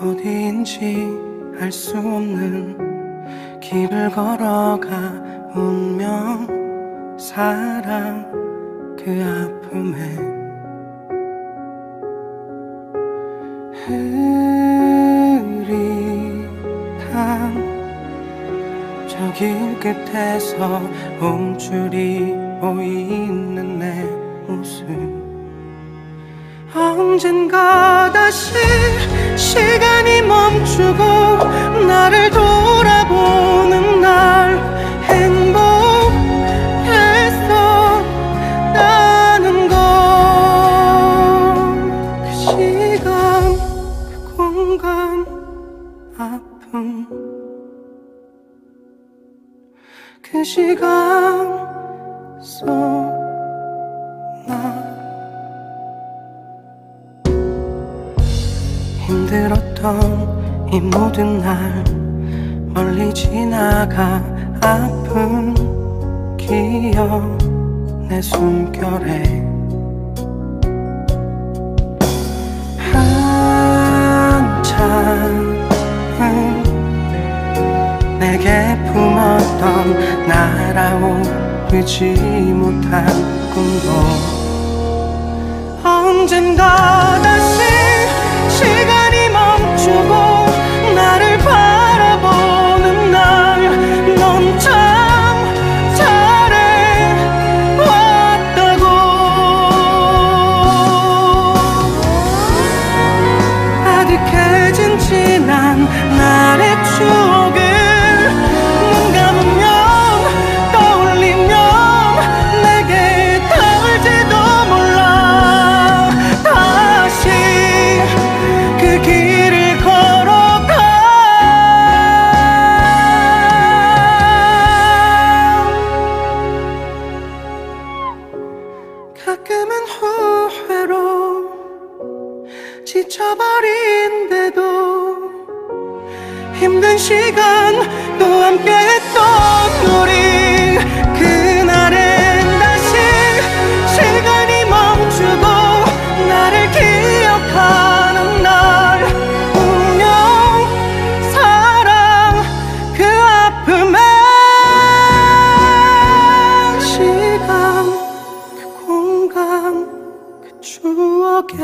어디인지 알 수 없는 길을 걸어가 운명 사랑 그 아픔에. 흐릿한 저길 끝에서 움줄이 보이는 내 모습. 언젠가 다시 시간이 멈추고 나를 돌아보는 날 행복했었다는 걸그 시간 그 공간 아픔. 그 시간 힘들었던 이 모든 날 멀리 지나가 아픈 기억 내 숨결에 한참은 내게 품었던 날아오르지 못한 꿈도 언젠가 지쳐버린데도 힘든 시간 또 함께 했던 우리 그날엔 다시 시간이 멈추고 나를 기억하는 날. 운명 사랑 그 아픔에 시간 그 공간 그 추억에